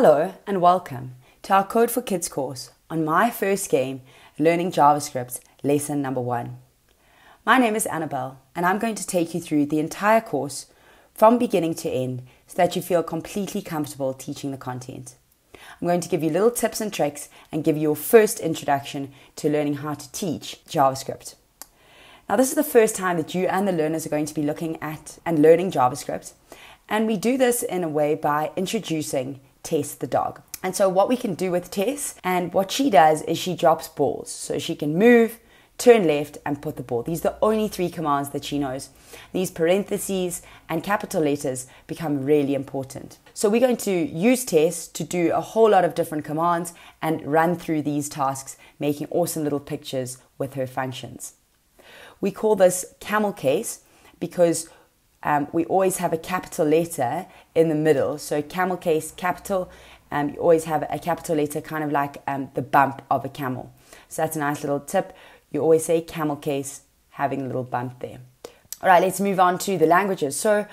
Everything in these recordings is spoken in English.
Hello and welcome to our Code for Kids course on my first game, Learning JavaScript, lesson number one. My name is Annabelle and I'm going to take you through the entire course from beginning to end so that you feel completely comfortable teaching the content. I'm going to give you little tips and tricks and give you your first introduction to learning how to teach JavaScript. Now, this is the first time that you and the learners are going to be looking at and learning JavaScript. And we do this in a way by introducing Tess the dog. And so, what we can do with Tess, and what she does is she drops balls. So, she can move, turn left, and put the ball. These are the only three commands that she knows. These parentheses and capital letters become really important. So, we're going to use Tess to do a whole lot of different commands and run through these tasks, making awesome little pictures with her functions. We call this camel case because um, we always have a capital letter in the middle. So camel case, capital, um, you always have a capital letter, kind of like um, the bump of a camel. So that's a nice little tip. You always say camel case, having a little bump there. All right, let's move on to the languages. So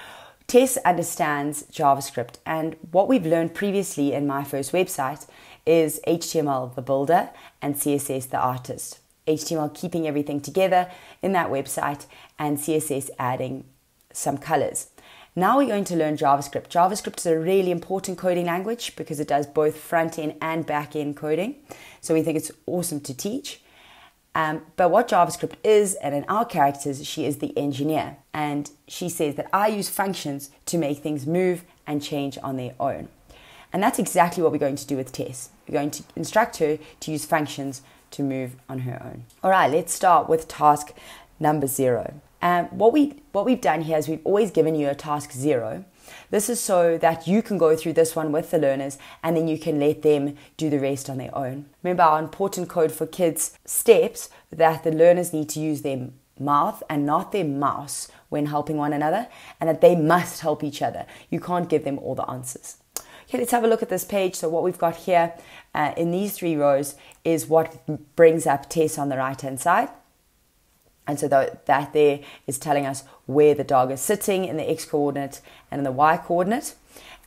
Tess understands JavaScript, and what we've learned previously in my first website is HTML, the builder, and CSS, the artist. HTML keeping everything together in that website, and CSS adding some colors. Now we're going to learn JavaScript. JavaScript is a really important coding language because it does both front end and back end coding. So we think it's awesome to teach. Um, but what JavaScript is, and in our characters, she is the engineer. And she says that I use functions to make things move and change on their own. And that's exactly what we're going to do with Tess. We're going to instruct her to use functions to move on her own. All right, let's start with task number zero. Um, what we what we've done here is we've always given you a task zero. This is so that you can go through this one with the learners and then you can let them do the rest on their own. Remember our important code for kids steps that the learners need to use their mouth and not their mouse when helping one another and that they must help each other. You can't give them all the answers. Okay, let's have a look at this page. So what we've got here uh, in these three rows is what brings up Tess on the right hand side. And so that there is telling us where the dog is sitting in the x coordinate and in the y coordinate.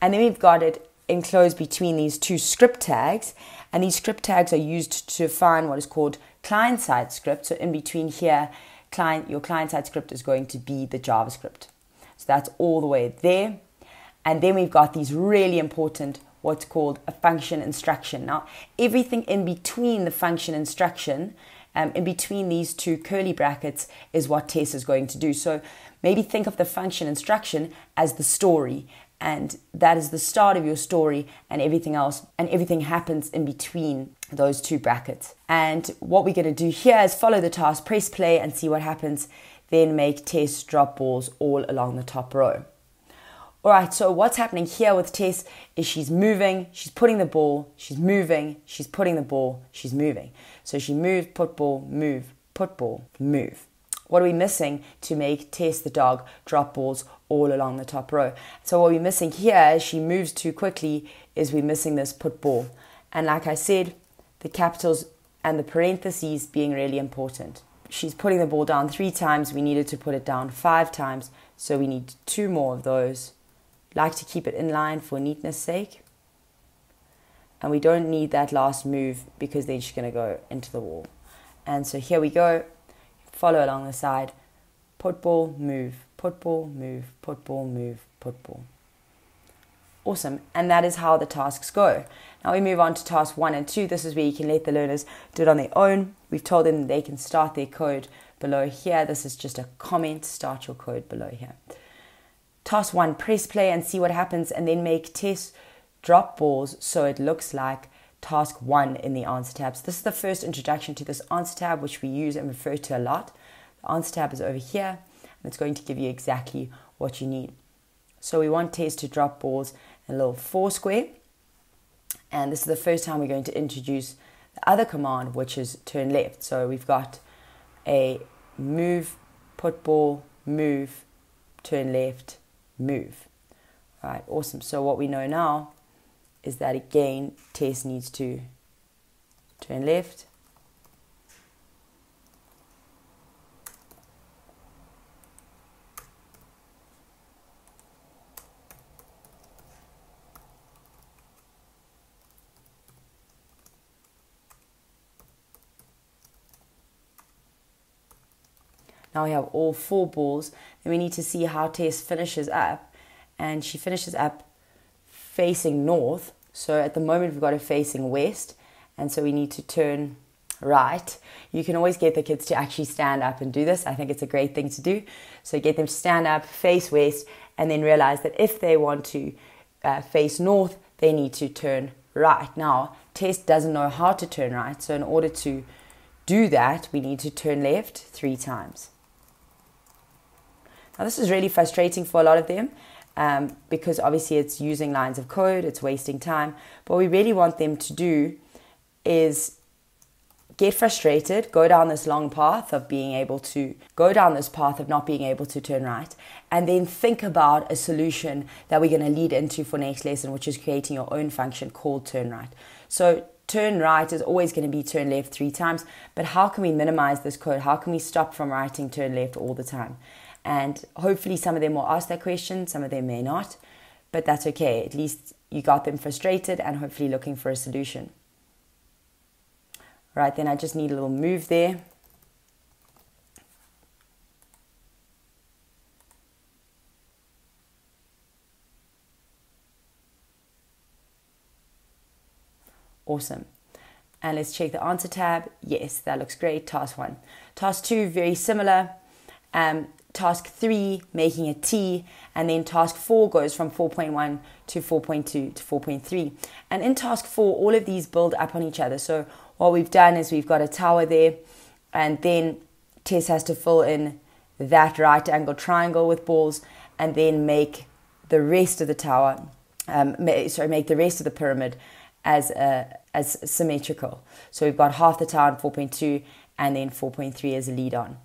And then we've got it enclosed between these two script tags. And these script tags are used to find what is called client side script. So in between here, client your client side script is going to be the JavaScript. So that's all the way there. And then we've got these really important what's called a function instruction. Now, everything in between the function instruction um, in between these two curly brackets is what Tess is going to do. So maybe think of the function instruction as the story and that is the start of your story and everything else and everything happens in between those two brackets and what we're going to do here is follow the task press play and see what happens then make Tess drop balls all along the top row all right so what's happening here with Tess is she's moving she's putting the ball she's moving she's putting the ball she's moving so she moved, put ball, move, put ball, move. What are we missing to make Tess the dog drop balls all along the top row? So what we're missing here as she moves too quickly is we're missing this put ball. And like I said, the capitals and the parentheses being really important. She's putting the ball down three times. We needed to put it down five times. So we need two more of those. Like to keep it in line for neatness sake and we don't need that last move because then she's going to go into the wall. And so here we go. Follow along the side. Put ball, move, put ball, move, put ball, move, put ball. Awesome. And that is how the tasks go. Now we move on to task one and two. This is where you can let the learners do it on their own. We've told them they can start their code below here. This is just a comment. Start your code below here. Task one, press play and see what happens and then make Tess drop balls so it looks like task one in the answer tabs. This is the first introduction to this answer tab, which we use and refer to a lot. The answer tab is over here, and it's going to give you exactly what you need. So we want Tess to drop balls in a little four square. And this is the first time we're going to introduce the other command, which is turn left. So we've got a move, put ball, move, turn left, move. All right, awesome. So what we know now is that again, Tess needs to turn left. Now we have all four balls. Then we need to see how Tess finishes up. And she finishes up facing north. So at the moment we've got her facing west. And so we need to turn right. You can always get the kids to actually stand up and do this. I think it's a great thing to do. So get them to stand up, face west, and then realize that if they want to uh, face north, they need to turn right. Now, Tess doesn't know how to turn right, so in order to do that, we need to turn left three times. Now, this is really frustrating for a lot of them um, because obviously it's using lines of code, it's wasting time. But what we really want them to do is get frustrated, go down this long path of being able to go down this path of not being able to turn right, and then think about a solution that we're going to lead into for next lesson, which is creating your own function called turn right. So turn right is always going to be turn left three times, but how can we minimize this code? How can we stop from writing turn left all the time? And hopefully some of them will ask that question, some of them may not, but that's okay. At least you got them frustrated and hopefully looking for a solution. Right, then I just need a little move there. Awesome. And let's check the answer tab. Yes, that looks great. Task one. Task two, very similar. Um, task three, making a T. And then task four goes from 4.1 to 4.2 to 4.3. And in task four, all of these build up on each other. So what we've done is we've got a tower there, and then Tess has to fill in that right angle triangle with balls, and then make the rest of the tower, um, sorry, make the rest of the pyramid as a, as symmetrical. So we've got half the tower in 4.2, and then 4.3 as a lead on.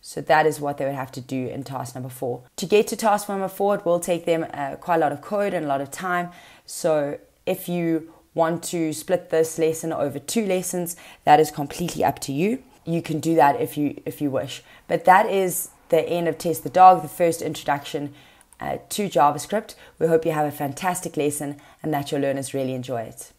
So that is what they would have to do in task number four. To get to task number four, it will take them uh, quite a lot of code and a lot of time. So if you want to split this lesson over two lessons, that is completely up to you. You can do that if you if you wish. But that is the end of Tess the Dog, the first introduction uh, to JavaScript. We hope you have a fantastic lesson and that your learners really enjoy it.